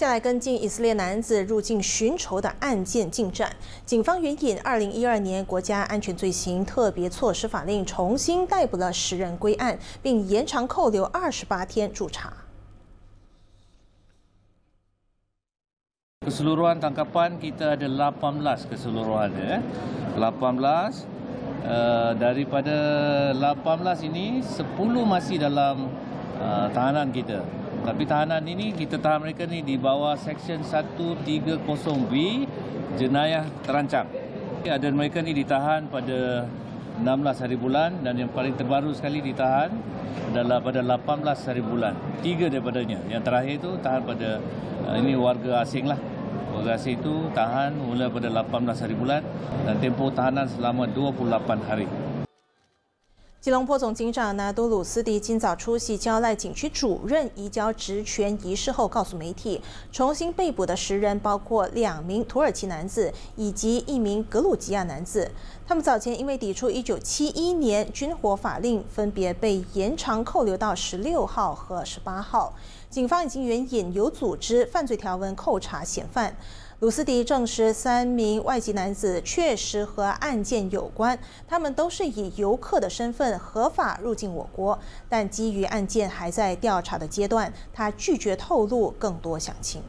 再来跟进以色列男子入境寻仇的案件进展。警方援引二零一二年国家安全罪行特别措施法令，重新逮捕了十人归案，并延长扣留二十八天驻查。Keseluruhan tangkapan kita ada 18 keseluruhan ya, 18 daripada 18 ini 10 masih dalam tahanan kita. Tapi tahanan ini kita tahan mereka ni di bawah Seksyen 130B jenayah terancam. Ada mereka ni ditahan pada 16 hari bulan dan yang paling terbaru sekali ditahan adalah pada 18 hari bulan. Tiga daripadanya. Yang terakhir itu tahan pada ini warga asing lah. Warga asing itu tahan mula pada 18 hari bulan dan tempoh tahanan selama 28 hari. 吉隆坡总警长纳多鲁斯迪今早出席交赖警区主任移交职权仪式后，告诉媒体，重新被捕的十人包括两名土耳其男子以及一名格鲁吉亚男子。他们早前因为抵触1971年军火法令，分别被延长扣留到16号和18号。警方已经援引有组织犯罪条文扣查嫌犯。鲁斯迪证实，三名外籍男子确实和案件有关，他们都是以游客的身份合法入境我国，但基于案件还在调查的阶段，他拒绝透露更多详情。